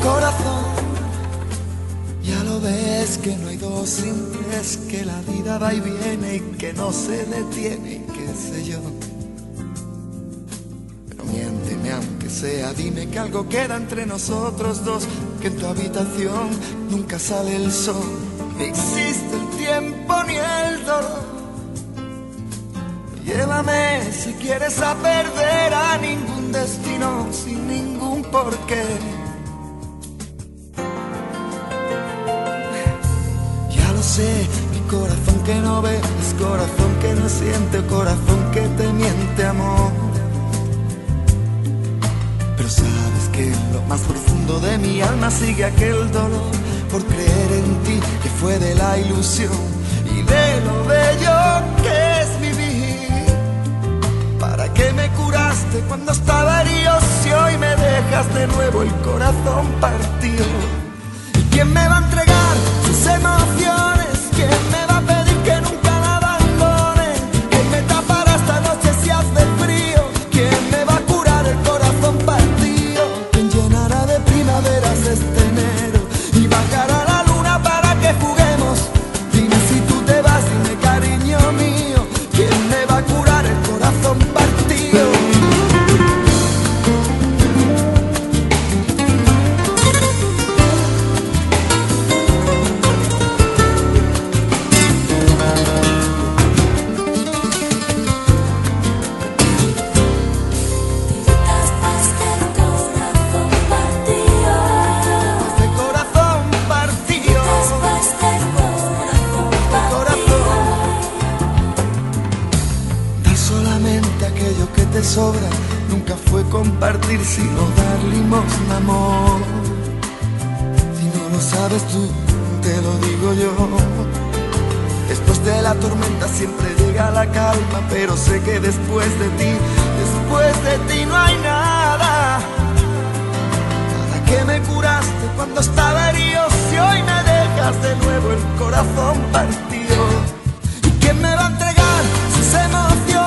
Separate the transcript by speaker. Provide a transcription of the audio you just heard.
Speaker 1: corazón. Ya lo ves que no hay dos sin tres, que la vida va y viene y que no se detiene, qué sé yo. Pero miénteme aunque sea, dime que algo queda entre nosotros dos, que en tu habitación nunca sale el sol, ni existe el tiempo ni el dolor. Llévame si quieres a perder a ningún destino sin ningún porqué. Sé, mi corazón que no ve, es corazón que no siente, corazón que te miente, amor. Pero sabes que en lo más profundo de mi alma sigue aquel dolor por creer en ti que fue de la ilusión y de lo bello que es vivir. ¿Para qué me curaste cuando estaba herido si hoy me dejas de nuevo el corazón partido? ¿Y quién me va a entregar sus emociones? Primaveras este? Compartir sino dar limosna amor. Si no lo sabes tú, te lo digo yo. Después de la tormenta siempre llega la calma, pero sé que después de ti, después de ti no hay nada. Nada que me curaste cuando estaba herido, si hoy me dejas de nuevo el corazón partido. ¿Y quién me va a entregar sus emociones?